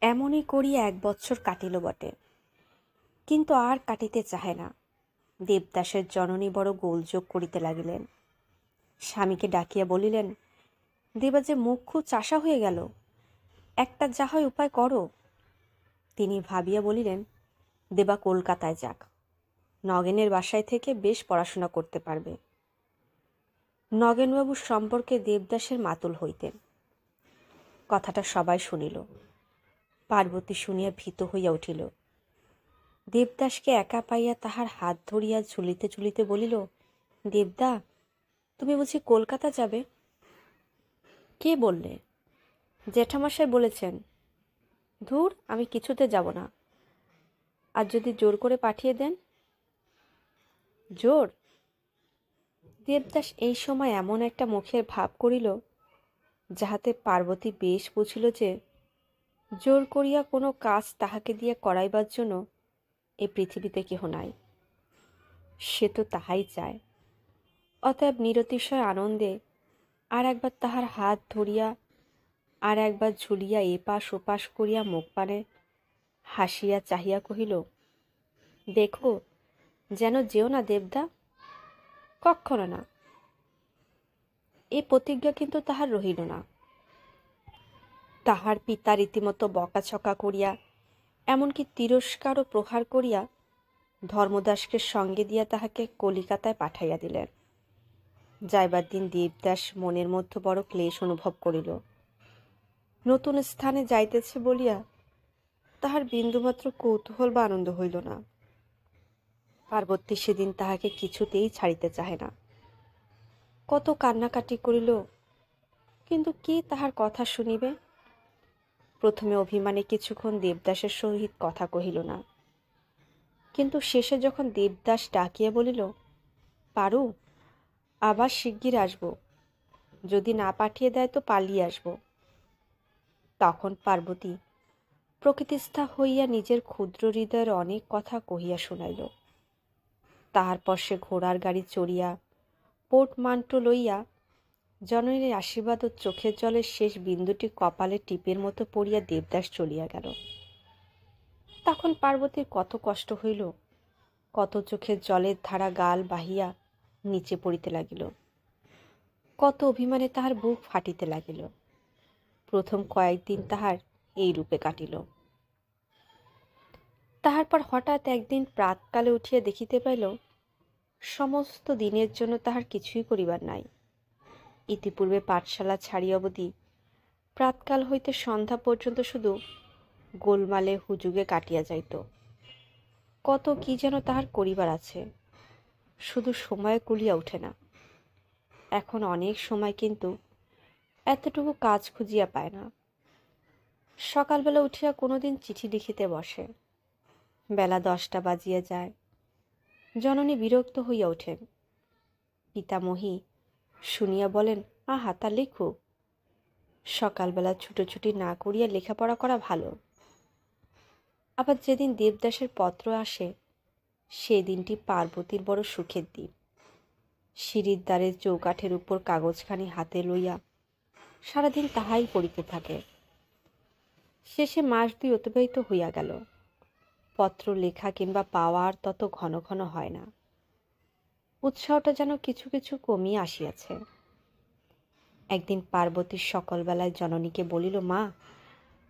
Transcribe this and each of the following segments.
এমনই করিয়া এক বৎসর কাটিল বটে। কিন্তু আর কাটিতে চাহে না। দেবদাসের জননী বড় গোলযোগ করিতে লাগিলেন। স্বামীকে ডাকিয়া বলিলেন, দেবা যে মুখ খুব চাষা হয়ে গেল, একটা যা হয় উপায় করো। তিনি ভাবিয়া বলিলেন, দেবা কলকাতায় যাক, নগেনের বাসায় থেকে বেশ পড়াশোনা করতে পারবে। নগেনবাবুর সম্পর্কে দেবদাসের মাতুল হইতেন। কথাটা সবাই শুনিল। পার্বতী শুনিয়া ভীত হইয়া উঠিল। দেবদাসকে একা পাইয়া তাহার হাত ধরিয়া ঝুলিতে ঝুলিতে বলিল, দেবদা, তুমি বুঝি কলকাতা যাবে? কে বললে? জ্যাঠামশাই বলেছেন, ধুর, আমি কিছুতে যাব না। আর যদি জোর করে পাঠিয়ে দেন? জোর? দেবদাস এই সময় এমন একটা মুখের ভাব করিল, যাহাতে পার্বতী বেশ বুঝিল যে জোর করিয়া কোনো কাজ তাহাকে দিয়ে করাইবার জন্য এই পৃথিবীতে কেহ নাই। সে তো তাহাই চায়। অতএব নিরতিশয় আনন্দে আর একবার তাহার হাত ধরিয়া, আর একবার ঝুলিয়া এপাশ ওপাশ করিয়া মুখ পানে হাসিয়া চাহিয়া কহিল, দেখো, যেন যেও না দেবদা, কক্ষণ না। এ প্রতিজ্ঞা কিন্তু তাহার রহিল না। তাহার পিতা রীতিমতো বকাছকা করিয়া, এমনকি তিরস্কার ও প্রহার করিয়া ধর্মদাসকে সঙ্গে দিয়া তাহাকে কলিকাতায় পাঠাইয়া দিলেন। যাইবার দিন দেবদাস মনের মধ্যে বড় ক্লেশ অনুভব করিল। নতুন স্থানে যাইতেছে বলিয়া তাহার বিন্দুমাত্র কৌতূহল বা আনন্দ হইল না। পার্বতী সেদিন তাহাকে কিছুতেই ছাড়িতে চাহে না। কত কান্নাকাটি করিল, কিন্তু কে তাহার কথা শুনিবে? প্রথমে অভিমানে কিছুক্ষণ দেবদাসের সহিত কথা কহিল না। কিন্তু শেষে যখন দেবদাস ডাকিয়া বলিল, পারু, আবার শিগগির আসব। যদি না পাঠিয়ে দেয় তো পালিয়ে আসব। তখন পার্বতী প্রকৃতিস্থা হইয়া নিজের ক্ষুদ্র হৃদয়ের অনেক কথা কহিয়া শুনাইল। তাহার পর সে ঘোড়ার গাড়ি চড়িয়া পোর্টমান্টো লইয়া জননীর আশীর্বাদ ও চোখের জলের শেষ বিন্দুটি কপালে টিপের মতো পড়িয়া দেবদাস চলিয়া গেল। তখন পার্বতীর কত কষ্ট হইল, কত চোখের জলের ধারা গাল বাহিয়া নিচে পড়িতে লাগিল। কত অভিমানে তাহার বুক ফাটিতে লাগিল। প্রথম কয়েকদিন তাহার এই রূপে কাটিল। তাহার পর হঠাৎ একদিন প্রাতকালে উঠিয়া দেখিতে পাইল, সমস্ত দিনের জন্য তাহার কিছুই করিবার নাই। ইতিপূর্বে পাঠশালা ছাড়ি অবধি। প্রাতকাল হইতে সন্ধ্যা পর্যন্ত শুধু গোলমালে হুজুগে কাটিয়া যাইত। কত কি যেন তাহার করিবার আছে। শুধু সময় কুলিয়া ওঠে না। এখন অনেক সময় কিন্তু এতটুকু কাজ খুঁজিয়া পায় না। সকালবেলা উঠিয়া কোনোদিন চিঠি লিখিতে বসে। বেলা দশটা বাজিয়া যায়। জননী বিরক্ত হইয়া ওঠেন। পিতামহী শুনিয়া বলেন, আহা, তা লেখো। সকালবেলা ছুটোছুটি না করিয়া লেখাপড়া করা ভালো। আবার যেদিন দেবদাসের পত্র আসে সেই দিনটি পার্বতীর বড় সুখের দিন। সিঁড়ির দ্বারের চৌকাঠের উপর কাগজখানি হাতে লইয়া সারাদিন তাহাই পড়িতে থাকে। শেষে মাস দুই অতিবাহিত হইয়া গেল। পত্র লেখা কিংবা পাওয়ার তত ঘন ঘন হয় না। উৎসাহটা যেন কিছু কিছু কমিয়ে আসিয়াছে। একদিন পার্বতীর সকালবেলায় জননীকে বলিল, মা,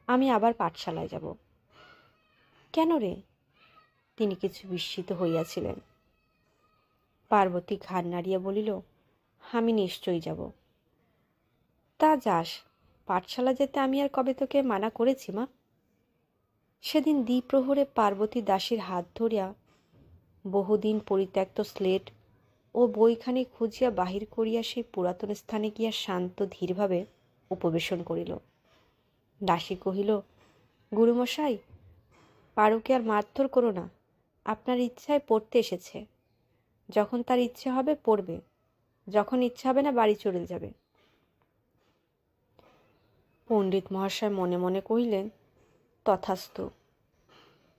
আমি আবার পাঠশালায় যাব। কেন রে? তিনি কিছু বিস্মিত হইয়াছিলেন। পার্বতী ঘাড় নাড়িয়া বলিল, আমি নিশ্চয়ই যাব। তা যাস, পাঠশালা যেতে আমি আর কবে তোকে মানা করেছি, মা? সেদিন দ্বিপ্রহরে পার্বতী দাসীর হাত ধরিয়া বহুদিন পরিত্যক্ত স্লেট ও বইখানি খুঁজিয়া বাহির করিয়া সেই পুরাতন স্থানে গিয়া শান্ত ধীরভাবে উপবেশন করিল। দাসী কহিল, গুরুমশাই, পারুকে আর মারধর করো না। আপনার ইচ্ছায় পড়তে এসেছে। যখন তার ইচ্ছে হবে পড়বে। যখন ইচ্ছা হবে না বাড়ি চলে যাবে। পণ্ডিত মহাশয় মনে মনে কহিলেন, তথাস্তু।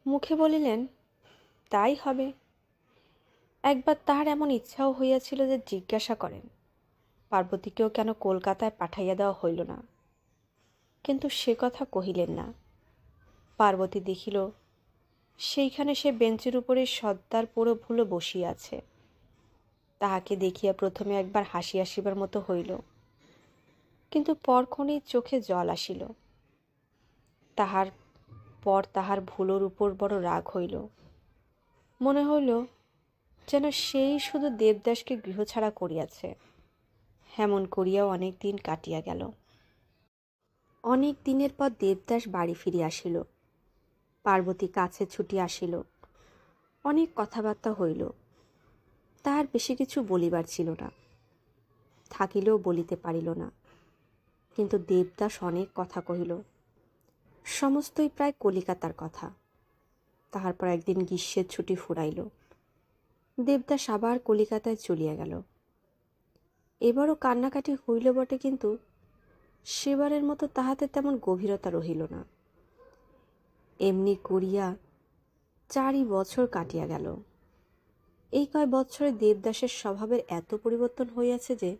মুখে বলিলেন, তাই হবে। একবার তাহার এমন ইচ্ছাও হইয়াছিল যে জিজ্ঞাসা করেন। পার্বতীকেও কেন কলকাতায় পাঠাইয়া দেওয়া হইল না? কিন্তু সে কথা কহিলেন না। পার্বতী দেখিল, সেইখানে সে বেঞ্চের উপরে সর্দার পুরো ভুলো বসিয়া আছে। তাহাকে দেখিয়া প্রথমে একবার হাসি আসিবার মতো হইল। কিন্তু পরক্ষণেই চোখে জল আসিল। তাহার, পর তাহার ভুলোর উপর বড় রাগ হইল। মনে হইল যেন সেই শুধু দেবদাসকে গৃহছাড়া করিয়াছে। হেমন করিয়াও অনেক দিন কাটিয়া গেল। অনেক দিনের পর দেবদাস বাড়ি ফিরিয়া আসিল। পার্বতী কাছে ছুটি আসিল। অনেক কথাবার্তা হইল। তাহার বেশি কিছু বলিবার ছিল না। থাকিলেও বলিতে পারিল না। কিন্তু দেবদাস অনেক কথা কহিল। সমস্তই প্রায় কলিকাতার কথা। তাহার পর একদিন গ্রীষ্মের ছুটি ফুরাইল। দেবদাস আবার কলিকাতায় চলিয়া গেল। এবারও কান্নাকাটি হইল বটে কিন্তু সেবারের মতো তাহাতে তেমন গভীরতা রহিল না। এমনি করিয়া চারি বছর কাটিয়া গেল। এই কয় বছরে দেবদাসের স্বভাবের এত পরিবর্তন হইয়াছে যে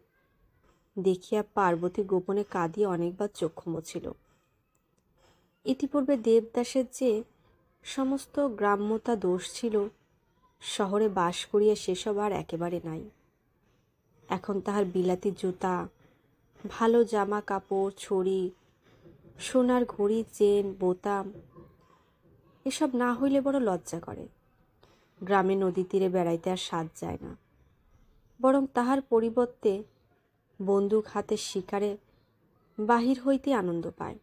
দেখিয়া পার্বতী গোপনে কাঁদিয়ে অনেকবার চক্ষু মুছিল। ইতিপূর্বে দেবদাসের যে সমস্ত গ্রাম্যতা দোষ ছিল শহরে বাস করিয়া সেসব আর একেবারে নাই। এখন তাহার বিলাতি জুতা, ভালো জামা কাপড় ছড়ি সোনার ঘড়ি, চেন, বোতাম, এসব না হইলে বড় লজ্জা করে। গ্রামে নদী তীরে বেড়াইতে আর সাজ যায় না। বরং তাহার পরিবর্তে বন্দুক হাতে শিকারে বাহির হইতে আনন্দ পায়।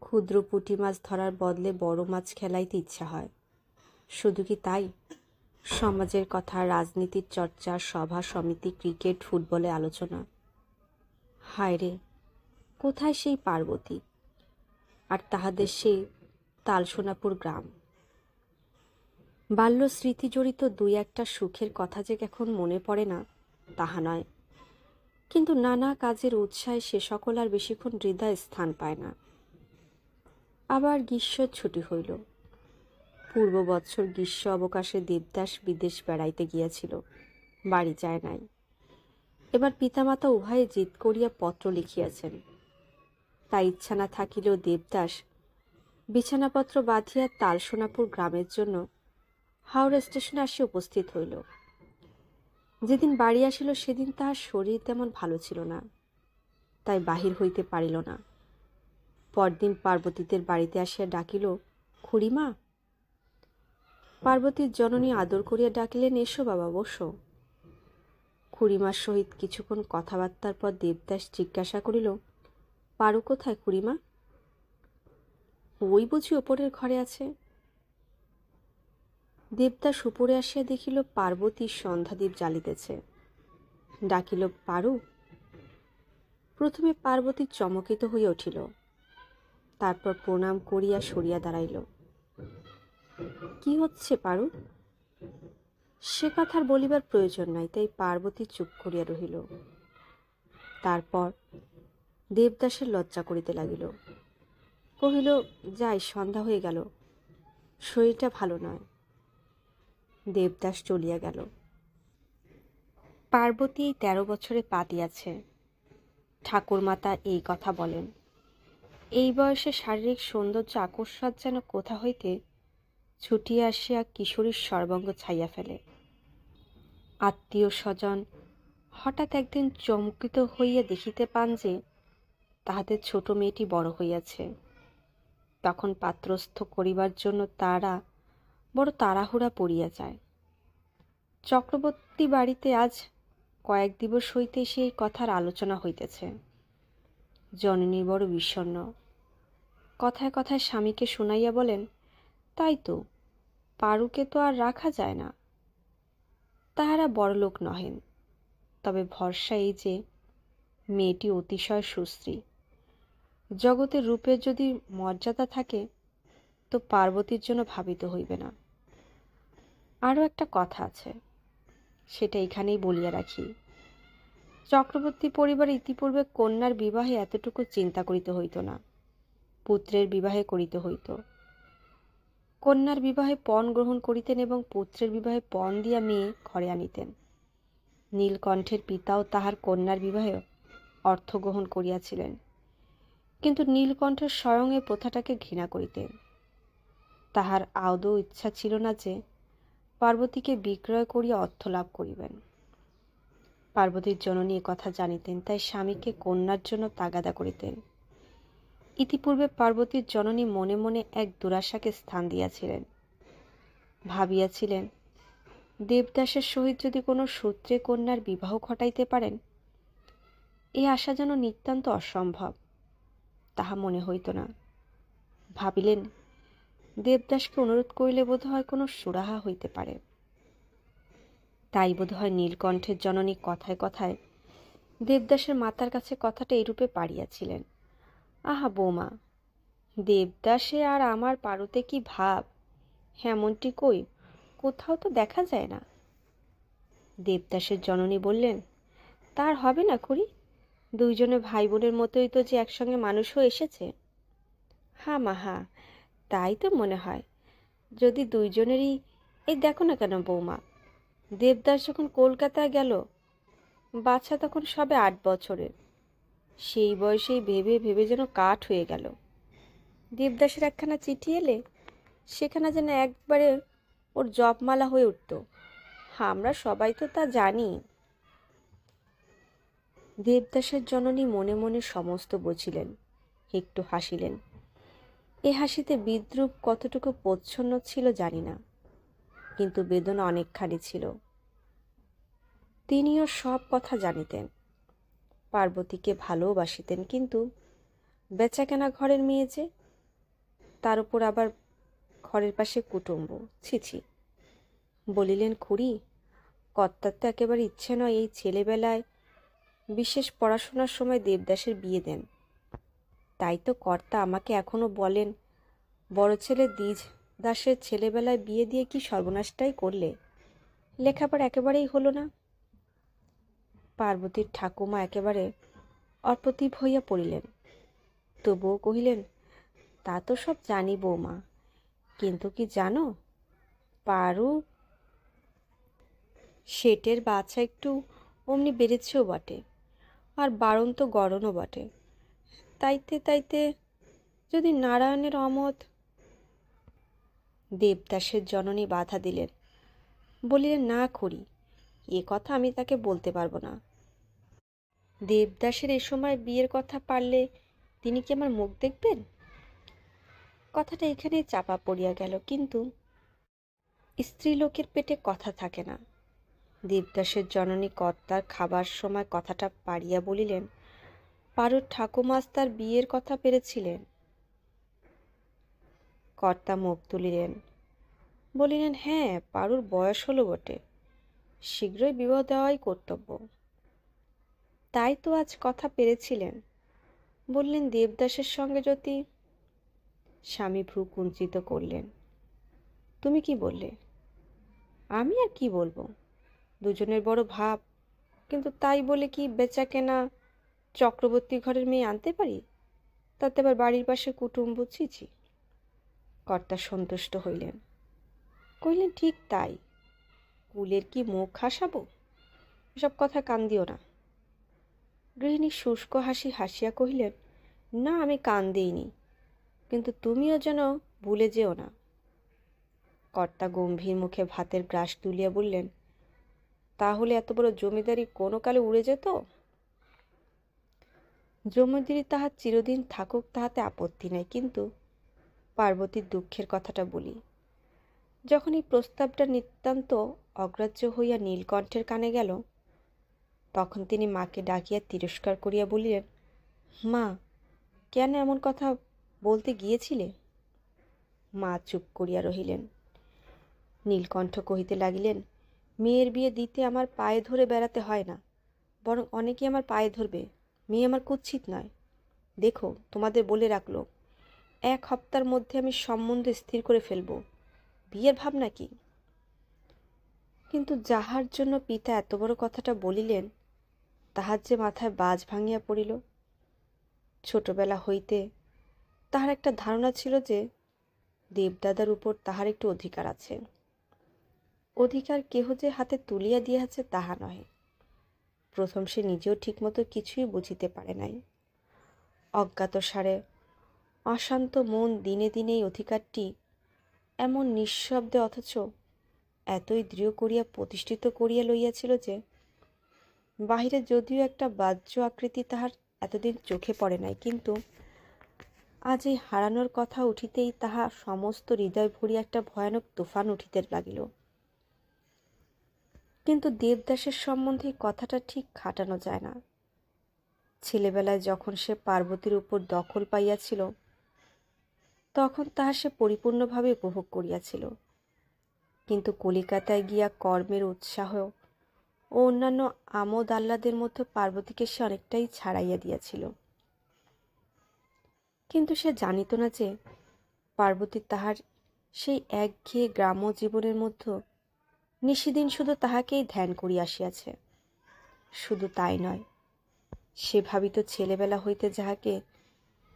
ক্ষুদ্র পুঁটি মাছ ধরার বদলে বড় মাছ খেলাইতে ইচ্ছা হয়। শুধু কি তাই? সমাজের কথা, রাজনীতির চর্চা, সভা, সমিতি, ক্রিকেট, ফুটবলে আলোচনা। হায় রে, কোথায় সেই পার্বতী? আর তাহাদের সেই তালসোনাপুর গ্রাম। বাল্য স্মৃতি জড়িত দুই একটা সুখের কথা যে এখন মনে পড়ে না, তাহা নয়। কিন্তু নানা কাজের উৎসাহে সে সকল আর বেশিক্ষণ হৃদয় স্থান পায় না। আবার গ্রীষ্ম ছুটি হইল। পূর্ব বৎসর গ্রীষ্ম অবকাশে দেবদাস বিদেশ বেড়াইতে গিয়াছিল, বাড়ি যায় নাই। এবার পিতামাতা উভয়ে জিদ করিয়া পত্র লিখিয়াছেন। তাই ইচ্ছা না থাকিলেও দেবদাস বিছানাপত্র বাঁধিয়া তালসোনাপুর গ্রামের জন্য হাওড়া স্টেশনে আসিয়া উপস্থিত হইল। যেদিন বাড়ি আসিল সেদিন তাহার শরীর তেমন ভালো ছিল না, তাই বাহির হইতে পারিল না। পরদিন পার্বতীদের বাড়িতে আসিয়া ডাকিল, খুড়িমা পার্বতীর জননী আদর করিয়া ডাকিলেন, এসো বাবা, বসো। খুড়িমার সহিত কিছুক্ষণ কথাবার্তার পর দেবদাস জিজ্ঞাসা করিল, পারু কোথায় খুড়িমা? ওই বুঝি ওপরের ঘরে আছে। দেবদাস উপরে আসিয়া দেখিল পার্বতীর সন্ধ্যাদীপ জ্বালিতেছে। ডাকিল, পারু? প্রথমে পার্বতী চমকিত হইয়া উঠিল, তারপর প্রণাম করিয়া সরিয়া দাঁড়াইল। কি হচ্ছে পারু? সে কথার বলিবার প্রয়োজন নাই, তাই পার্বতী চুপ করিয়া রহিল। তারপর দেবদাসের লজ্জা করিতে লাগিল। কহিল, যাই, সন্ধ্যা হয়ে গেল। শরীরটা ভালো নয়। দেবদাস চলিয়া গেল। পার্বতী এই তেরো বছরে পা দিয়াছে। ঠাকুরমাতা এই কথা বলেন। এই বয়সে শারীরিক সৌন্দর্য আকস্মাত যেন কোথা হইতে ছুটিয়া আসিয়া কিশোরীর সর্বাঙ্গ ছাইয়া ফেলে। আত্মীয় স্বজন হঠাৎ একদিন চমকিত হইয়া দেখিতে পান যে, তাহাদের ছোট মেয়েটি বড় হইয়াছে। তখন পাত্রস্থ করিবার জন্য তারা বড় তাড়াহুড়া পড়িয়া যায়। চক্রবর্তী বাড়িতে আজ কয়েক দিবস হইতে সেই কথার আলোচনা হইতেছে। জননী বড় বিষণ্ন কথায় কথায় স্বামীকে শুনাইয়া বলেন তাই তো, পারুকে তো আর রাখা যায় না। তাহারা বড়লোক নহেন, তবে ভরসা এই যে, মেয়েটি অতিশয় সুশ্রী। জগতের রূপের যদি মর্যাদা থাকে, তো পার্বতীর জন্য ভাবিত হইবে না। আরও একটা কথা আছে, সেটা এখানেই বলিয়া রাখি। চক্রবর্তী পরিবার ইতিপূর্বে কন্যার বিবাহে এতটুকু চিন্তা করিতে হইত না, পুত্রের বিবাহে করিতে হইত। কন্যার বিবাহে পণ গ্রহণ করিতেন এবং পুত্রের বিবাহে পণ দিয়া মেয়ে ঘরে আনিতেন। নীলকণ্ঠের পিতাও তাহার কন্যার বিবাহে অর্থ গ্রহণ করিয়াছিলেন। কিন্তু নীলকণ্ঠ স্বয়ং এ প্রথাটাকে ঘৃণা করিতেন। তাহার আদৌ ইচ্ছা ছিল না যে পার্বতীকে বিক্রয় করিয়া অর্থ লাভ করিবেন। পার্বতীর জননী কথা জানিতেন, তাই স্বামীকে কন্যার জন্য তাগাদা করিতেন। ইতিপূর্বে পার্বতীর জননী মনে মনে এক দুরাশাকে স্থান দিয়াছিলেন। ভাবিয়াছিলেন, দেবদাসের সহিত যদি কোনো সূত্রে কন্যার বিবাহ ঘটাইতে পারেন, এ আশা যেন নিতান্ত অসম্ভব। তাহা মনে হইত না। ভাবিলেন, দেবদাসকে অনুরোধ করিলে বোধ হয় কোনো সুরাহা হইতে পারে। তাই বোধ হয় নীলকণ্ঠের জননী কথায় কথায় দেবদাসের মাতার কাছে কথাটা এরূপে পাড়িয়াছিলেন। আহা বৌমা, দেবদাসে আর আমার পারুতে কি ভাব? হেমনটি কই? কোথাও তো দেখা যায় না। দেবদাসের জননী বললেন, তার হবে না করি দুইজনে ভাই বোনের মতোই তো যে একসঙ্গে মানুষ হয়ে এসেছে। হা মা, হা, তাই তো মনে হয়। যদি দুইজনেরই, এই দেখো না কেন বৌমা, দেবদাস যখন কলকাতায় গেল বাচ্চা তখন সবে আট বছরের। সেই বয়সেই ভেবে ভেবে যেন কাঠ হয়ে গেল। দেবদাসের একখানা চিঠি এলে সেখানে যেন একবারে ওর জপমালা হয়ে উঠত। আমরা সবাই তো তা জানি। দেবদাসের জননী মনে মনে সমস্ত বুঝিলেন একটু হাসিলেন। এ হাসিতে বিদ্রুপ কতটুকু প্রচ্ছন্ন ছিল জানি না, কিন্তু বেদনা অনেকখানি ছিল। তিনিও সব কথা জানিতেন। পার্বতীকে ভালোবাসিতেন, কিন্তু বেচাকেনা ঘরের মেয়ে যে, তার উপর আবার ঘরের পাশে কুটুম্ব। ছিছি বলিলেন, খুড়ি, কর্তার তো একেবারে ইচ্ছে নয় এই ছেলেবেলায় বিশেষ পড়াশোনার সময় দেবদাসের বিয়ে দেন। তাই তো কর্তা আমাকে এখনও বলেন, বড় ছেলে দ্বিজ দাসের ছেলেবেলায় বিয়ে দিয়ে কি সর্বনাশটাই করলে? লেখাপড়া একেবারেই হলো না। পার্বতীর ঠাকুমা একেবারে অপ্রতিভ হইয়া পড়িলেন। তবুও কহিলেন, তা তো সব জানি বৌমা, কিন্তু কি জানো? পারু, শেটের বাচ্চা একটু অমনি বেড়েছেও বটে, আর বারণ তো গরণও বটে। তাইতে তাইতে যদি নারায়ণের অমত দেবদাসের জননী বাধা দিলেন, বলিলেন, না করি এ কথা আমি তাকে বলতে পারব না। দেবদাসের এ সময় বিয়ের কথা পারলে তিনি কি আমার মুখ দেখবেন? কথাটা এখানে চাপা পড়িয়া গেল, কিন্তু স্ত্রীলোকের পেটে কথা থাকে না। দেবদাসের জননী কর্তার খাবার সময় কথাটা পারিয়া বলিলেন পারুর ঠাকুমাস তার বিয়ের কথা পেরেছিলেন? কর্তা মুখ তুলিলেন, বলিলেন হ্যাঁ পারুর বয়স হলো বটে। শীঘ্রই বিবাহ দেওয়াই কর্তব্য। তাই তো আজ কথা পেরেছিলেন। বললেন, দেবদাসের সঙ্গে যদি স্বামী ভ্রু কুঞ্চিত করলেন, তুমি কি বললে? আমি আর কি বলব? দুজনের বড় ভাব, কিন্তু তাই বলে কি বেচা কেনা চক্রবর্তী ঘরের মেয়ে আনতে পারি? তাতে আবার বাড়ির পাশে কুটুম্ব ছিছি কর্তা সন্তুষ্ট হইলেন। কইলেন ঠিক তাই। কুলের কি মুখ হাসাবো এসব কথা কান দিও না। গৃহিণী শুষ্ক হাসি হাসিয়া কহিলেন, না, আমি কান দিইনি। কিন্তু তুমিও যেন ভুলে যেও না। কর্তা গম্ভীর মুখে ভাতের গ্রাস তুলিয়া বললেন, তাহলে এত বড় জমিদারি কোনো কালে উড়ে যেত? জমিদারি তাহার চিরদিন থাকুক, তাহাতে আপত্তি নাই। কিন্তু পার্বতীর দুঃখের কথাটা বলি। যখন এই প্রস্তাবটা নিতান্ত অগ্রাহ্য হইয়া নীলকণ্ঠের কানে গেল তখন তিনি মাকে ডাকিয়া তিরস্কার করিয়া বলিলেন, মা, কেন এমন কথা বলতে গিয়েছিলে? মা চুপ করিয়া রহিলেন। নীলকণ্ঠ কহিতে লাগিলেন, মেয়ের বিয়ে দিতে আমার পায়ে ধরে বেড়াতে হয় না, বরং অনেকে আমার পায়ে ধরবে, মেয়ে আমার কুৎসিত নয়। দেখো, তোমাদের বলে রাখল, এক হপ্তার মধ্যে আমি সম্বন্ধ স্থির করে ফেলব, বিয়ের ভাবনা কি? কিন্তু যাহার জন্য পিতা এত বড় কথাটা বলিলেন তাহার যে মাথায় বাজ ভাঙিয়া পড়িল। ছোটবেলা হইতে তাহার একটা ধারণা ছিল যে দেবদাদার উপর তাহার একটু অধিকার আছে। অধিকার কেহ যে হাতে তুলিয়া দিয়াছে তাহা নহে। প্রথম সে নিজেও ঠিকমতো কিছুই বুঝিতে পারে নাই। অজ্ঞাত সারে অশান্ত মন দিনে দিনে এই অধিকারটি এমন নিঃশব্দে অথচ এতই দৃঢ় করিয়া প্রতিষ্ঠিত করিয়া লইয়াছিল যে বাহিরে যদিও একটা বাহ্য আকৃতি তাহার এতদিন চোখে পড়ে নাই, কিন্তু আজ এই হারানোর কথা উঠিতেই তাহা সমস্ত হৃদয় ভরিয়া একটা ভয়ানক তুফান উঠিতে লাগিল। কিন্তু দেবদাসের সম্বন্ধে কথাটা ঠিক খাটানো যায় না। ছেলেবেলায় যখন সে পার্বতীর উপর দখল পাইয়াছিল, তখন তাহা সে পরিপূর্ণভাবে উপভোগ করিয়াছিল। কিন্তু কলিকাতায় গিয়া কর্মের উৎসাহ ও অন্যান্য আমোদ আহ্লাদের মধ্যে পার্বতীকে সে অনেকটাই ছাড়াইয়া দিয়াছিল। কিন্তু সে জানিত না যে পার্বতী তাহার সেই একঘেয়ে গ্রাম্য জীবনের মধ্যে নিশিদিন শুধু তাহাকেই ধ্যান করিয়া আসিয়াছে। শুধু তাই নয়, সে ভাবিত ছেলেবেলা হইতে যাহাকে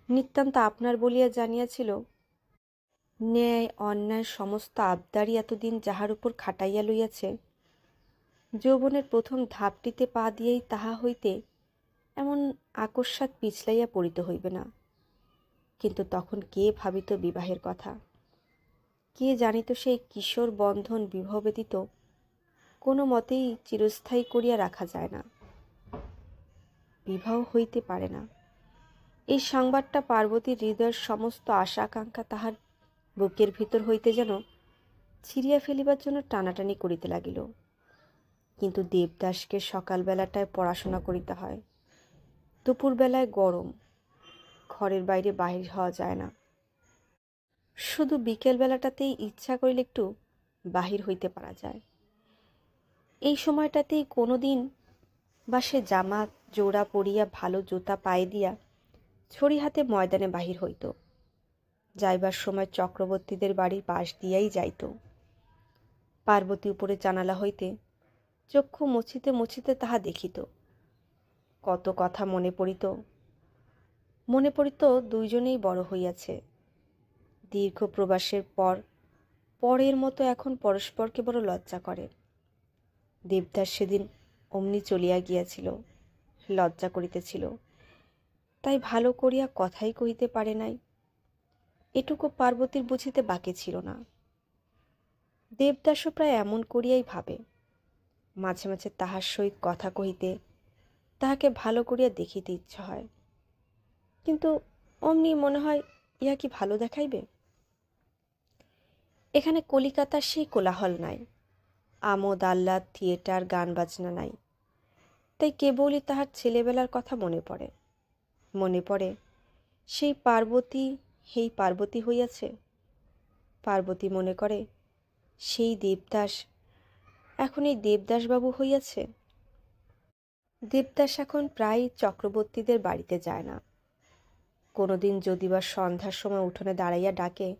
নিতান্ত আপনার বলিয়া জানিয়াছিল, ন্যায়, অন্যায় সমস্ত আবদারি এতদিন যাহার উপর খাটাইয়া লইয়াছে যৌবনের প্রথম ধাপটিতে পা দিয়েই তাহা হইতে এমন আকস্মাত পিছলাইয়া পড়িতে হইবে না। কিন্তু তখন কে ভাবিত বিবাহের কথা? কে জানিত সেই কিশোর বন্ধন বিবাহ ব্যতীত কোনো মতেই চিরস্থায়ী করিয়া রাখা যায় না। বিবাহ হইতে পারে না। এই সংবাদটা পার্বতীর হৃদয়ের সমস্ত আশা আকাঙ্ক্ষা তাহার বুকের ভিতর হইতে যেন ছিঁড়িয়া ফেলিবার জন্য টানাটানি করিতে লাগিল। কিন্তু দেবদাসকে সকালবেলাটায় পড়াশোনা করিতে হয়। দুপুরবেলায় গরম, ঘরের বাইরে বাহির হওয়া যায় না। শুধু বিকেলবেলাটাতেই ইচ্ছা করিলে একটু বাহির হইতে পারা যায়। এই সময়টাতেই কোনো দিন বা সে জামা জোড়া পরিয়া ভালো জুতা পায়ে দিয়া ছড়ি হাতে ময়দানে বাহির হইত। যাইবার সময় চক্রবর্তীদের বাড়ির পাশ দিয়াই যাইত। পার্বতী উপরে জানালা হইতে চক্ষু মুছিতে মুছিতে তাহা দেখিত। কত কথা মনে পড়িত। মনে পড়িত দুইজনেই বড় হইয়াছে। দীর্ঘ প্রবাসের পর, পরের মতো এখন পরস্পরকে বড় লজ্জা করে। দেবদাস সেদিন অমনি চলিয়া গিয়াছিল, লজ্জা করিতেছিল। তাই ভালো করিয়া কথাই কহিতে পারে নাই। এটুকু পার্বতীর বুঝিতে বাকি ছিল না। দেবদাসও প্রায় এমন করিয়াই ভাবে। মাঝে মাঝে তাহার সহিত কথা কহিতে তাহাকে ভালো করিয়া দেখিতে ইচ্ছা হয়। কিন্তু অমনি মনে হয় ইহা কি ভালো দেখাইবে? এখানে কলিকাতার সেই কোলাহল নাই। আমোদ, আহ্লাদ, থিয়েটার, গান বাজনা নাই। তাই কেবলই তাহার ছেলেবেলার কথা মনে পড়ে। মনে পড়ে, সেই পার্বতী সেই পার্বতী হইয়াছে? পার্বতী মনে করে, সেই দেবদাস এখন এই দেবদাসবাবু হইয়াছে। দেবদাস এখন প্রায় চক্রবর্তীদের বাড়িতে যায় না। কোনোদিন যদি বা সন্ধ্যার সময় উঠোনে দাঁড়াইয়া ডাকে,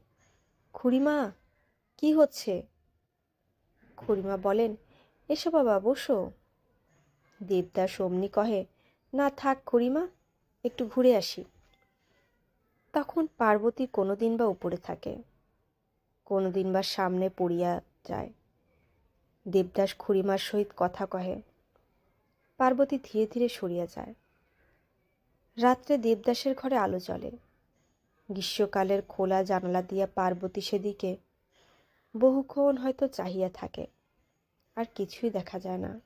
খুড়িমা, কি হচ্ছে? খুড়িমা বলেন, এসো বাবা, বসো। দেবদাস অমনি কহে, না থাক খুড়িমা, একটু ঘুরে আসি। তখন পার্বতী কোনোদিন বা উপরে থাকে, কোনোদিন বা সামনে পড়িয়া যায়। দেবদাস খুড়িমার সহিত কথা কহে। পার্বতী ধীরে ধীরে সরিয়া যায়। রাত্রে দেবদাসের ঘরে আলো জ্বলে। গ্রীষ্মকালের খোলা জানালা দিয়া পার্বতী সেদিকে বহুক্ষণ হয়তো চাহিয়া থাকে, আর কিছুই দেখা যায় না।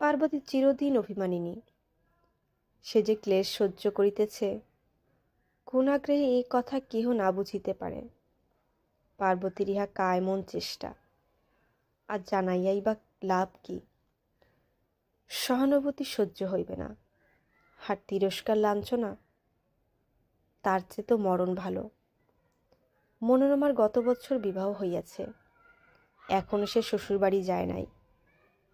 পার্বতী চিরদিন অভিমানিনী। সে যে ক্লেশ সহ্য করিতেছে গুণাগ্রহে এই কথা কেহ না বুঝিতে পারে। পার্বতীর ইহা কায়মন চেষ্টা। আর জানাইয়াই বা লাভ কি? সহানুভূতি সহ্য হইবে না। আর তিরস্কার লাঞ্ছনা? তার চেয়ে তো মরণ ভালো। মনোরমার গত বছর বিবাহ হইয়াছে। এখনও সে শ্বশুরবাড়ি যায় নাই,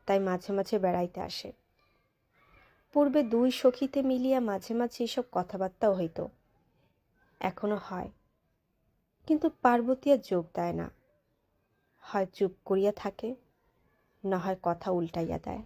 তাই মাঝে মাঝে বেড়াইতে আসে। পূর্বে দুই সখীতে মিলিয়া মাঝে মাঝে এসব কথাবার্তাও হইত। এখনও হয়। কিন্তু পার্বতী আর যোগ দেয় না। হয় চুপ করিয়া থাকে না হয় কথা উল্টাইয়া দেয়।